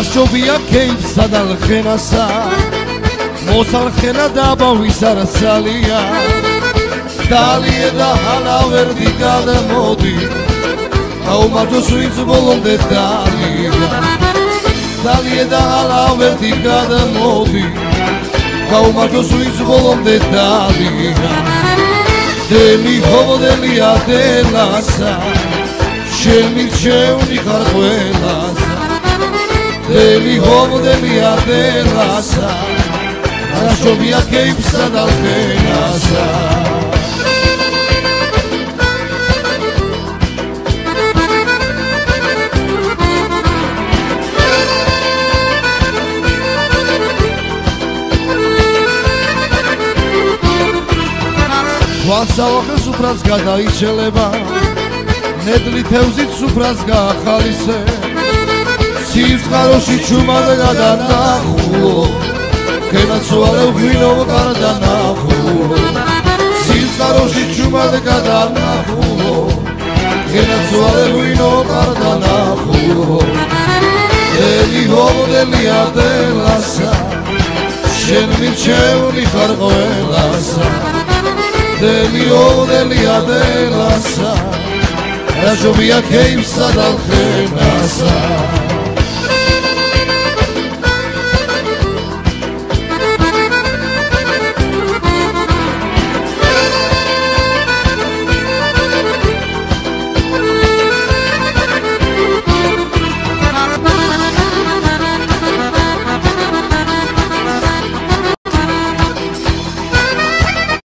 რაშობია კეიფსა და ლხენასა. მოსალხენა დაბავის არასალია. დალია და ჰალა ვერდი გადამოდი აუმაჯოს ვინც ბოლომდე დალია. დალია და ჰალა ვერდი გადამოდი აუმაჯოს ვინც ბოლომდე დალია. დემი ჰოდელია დელასა ჩემი ჩემი ხარ ყველასა დემი ჰოდელია დელასა რაშობია კეიფსა და ფენასა ვასალახე სუფრას გადაიჩელება ნედლი თევზით სუფრას გაახალისე სიცხაროში ჩუმად გადანახულო კენაცვალე ვინო გარდანახულო სიცხაროში ჩუმად გადანახულო კენაცვალე ვინო გარდანახულო ელი ჰოდელი ადელასა შენ მიჩეული ხარ ყველასა Delio, delia de la sa La lluvia